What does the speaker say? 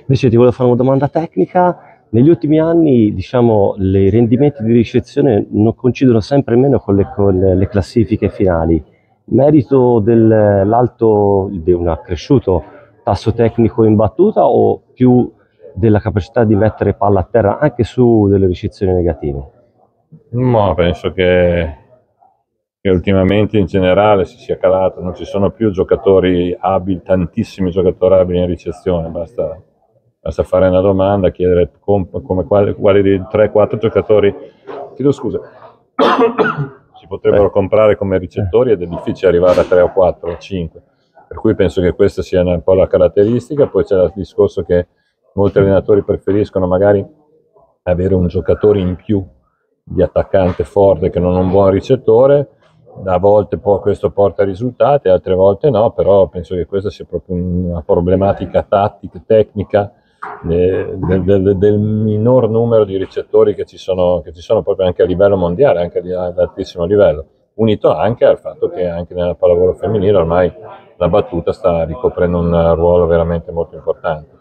Invece ti volevo fare una domanda tecnica. Negli ultimi anni, diciamo, i rendimenti di ricezione non coincidono sempre meno con le, con le classifiche finali. Merito dell'alto, di un accresciuto tasso tecnico in battuta o più della capacità di mettere palla a terra anche su delle ricezioni negative? No, penso che, che ultimamente in generale si sia calato, non ci sono più giocatori abili, tantissimi giocatori abili in ricezione, basta, basta fare una domanda, chiedere com, come quali, quali dei 3-4 giocatori, chiedo scusa, si potrebbero Beh. comprare come ricettori ed è difficile arrivare a 3 o 4 o 5, per cui penso che questa sia un po' la caratteristica, poi c'è il discorso che molti allenatori preferiscono magari avere un giocatore in più di attaccante forte che non un buon ricettore, a volte può, questo porta risultati, altre volte no, però penso che questa sia proprio una problematica tattica, tecnica del, del, del minor numero di ricettori che ci, sono, che ci sono proprio anche a livello mondiale, anche ad altissimo livello, unito anche al fatto che anche nella pallavolo femminile ormai la battuta sta ricoprendo un ruolo veramente molto importante.